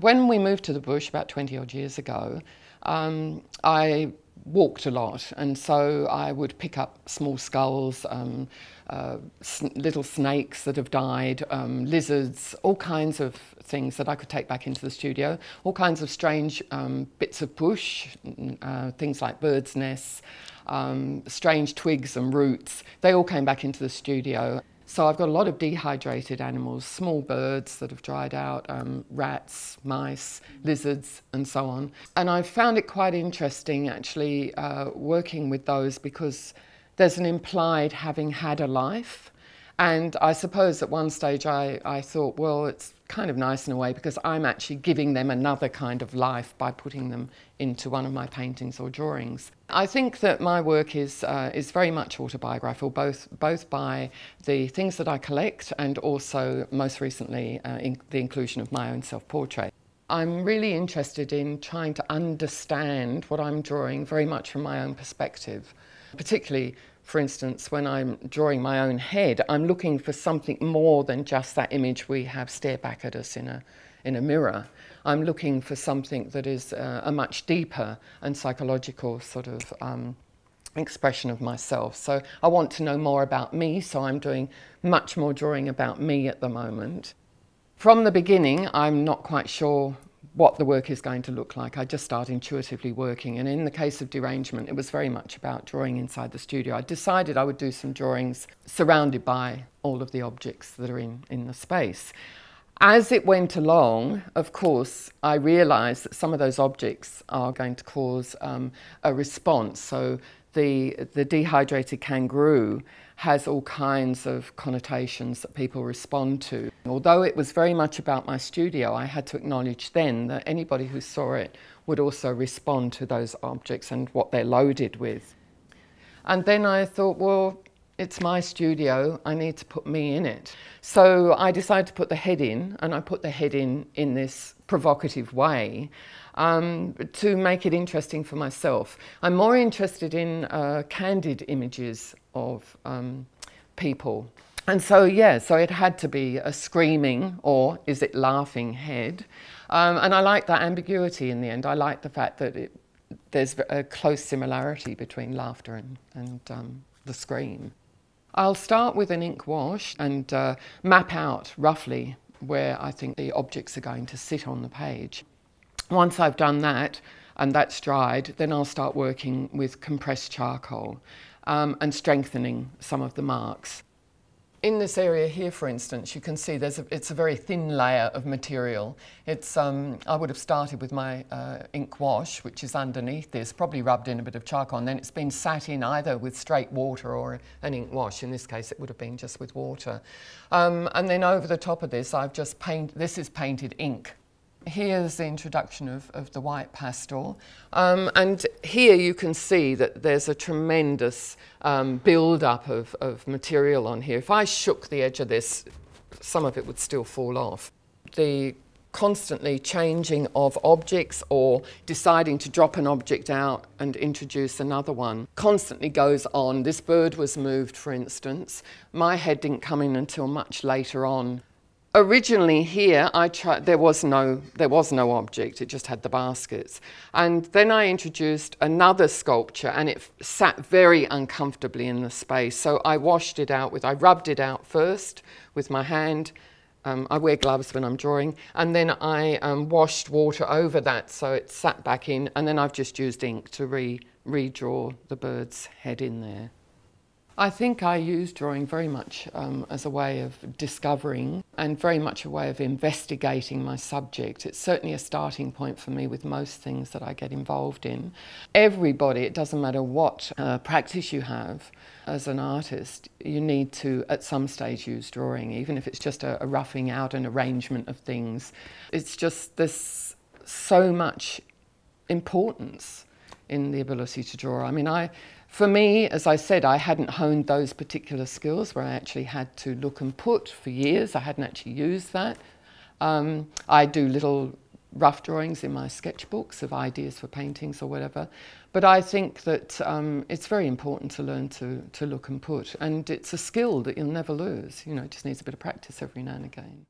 When we moved to the bush about 20 odd years ago, um, I walked a lot, and so I would pick up small skulls, um, uh, little snakes that have died, um, lizards, all kinds of things that I could take back into the studio, all kinds of strange um, bits of bush, uh, things like birds' nests, um, strange twigs and roots. They all came back into the studio. So I've got a lot of dehydrated animals, small birds that have dried out, um, rats, mice, lizards, and so on. And I found it quite interesting actually uh, working with those because there's an implied having had a life. And I suppose at one stage I, I thought, well, it's kind of nice in a way because I'm actually giving them another kind of life by putting them into one of my paintings or drawings. I think that my work is, uh, is very much autobiographical, both, both by the things that I collect and also, most recently, uh, in the inclusion of my own self portrait. I'm really interested in trying to understand what I'm drawing very much from my own perspective, particularly for instance, when I'm drawing my own head, I'm looking for something more than just that image we have stare back at us in a, in a mirror. I'm looking for something that is uh, a much deeper and psychological sort of um, expression of myself. So I want to know more about me, so I'm doing much more drawing about me at the moment. From the beginning, I'm not quite sure what the work is going to look like. I just start intuitively working. And in the case of derangement, it was very much about drawing inside the studio. I decided I would do some drawings surrounded by all of the objects that are in, in the space. As it went along, of course, I realised that some of those objects are going to cause um, a response. So the, the dehydrated kangaroo has all kinds of connotations that people respond to. Although it was very much about my studio, I had to acknowledge then that anybody who saw it would also respond to those objects and what they're loaded with. And then I thought, well, it's my studio, I need to put me in it. So I decided to put the head in, and I put the head in in this provocative way um, to make it interesting for myself. I'm more interested in uh, candid images of um, people. And so, yeah, so it had to be a screaming or is it laughing head. Um, and I like that ambiguity in the end. I like the fact that it, there's a close similarity between laughter and, and um, the scream. I'll start with an ink wash and uh, map out roughly where I think the objects are going to sit on the page. Once I've done that and that's dried, then I'll start working with compressed charcoal um, and strengthening some of the marks. In this area here, for instance, you can see there's a, it's a very thin layer of material. It's, um, I would have started with my uh, ink wash, which is underneath this, probably rubbed in a bit of charcoal, and then it's been sat in either with straight water or an ink wash. In this case, it would have been just with water. Um, and then over the top of this, I've just painted, this is painted ink here's the introduction of, of the white pastel. Um, and here you can see that there's a tremendous um, build-up of, of material on here. If I shook the edge of this, some of it would still fall off. The constantly changing of objects or deciding to drop an object out and introduce another one constantly goes on. This bird was moved, for instance. My head didn't come in until much later on originally here I tried there was no there was no object it just had the baskets and then I introduced another sculpture and it sat very uncomfortably in the space so I washed it out with I rubbed it out first with my hand um, I wear gloves when I'm drawing and then I um, washed water over that so it sat back in and then I've just used ink to re redraw the bird's head in there. I think I use drawing very much um, as a way of discovering and very much a way of investigating my subject. It's certainly a starting point for me with most things that I get involved in. Everybody, it doesn't matter what uh, practice you have as an artist, you need to at some stage use drawing, even if it's just a, a roughing out and arrangement of things. It's just this so much importance in the ability to draw. I mean, I for me, as I said, I hadn't honed those particular skills where I actually had to look and put for years. I hadn't actually used that. Um, I do little rough drawings in my sketchbooks of ideas for paintings or whatever. But I think that um, it's very important to learn to, to look and put. And it's a skill that you'll never lose. You know, it just needs a bit of practice every now and again.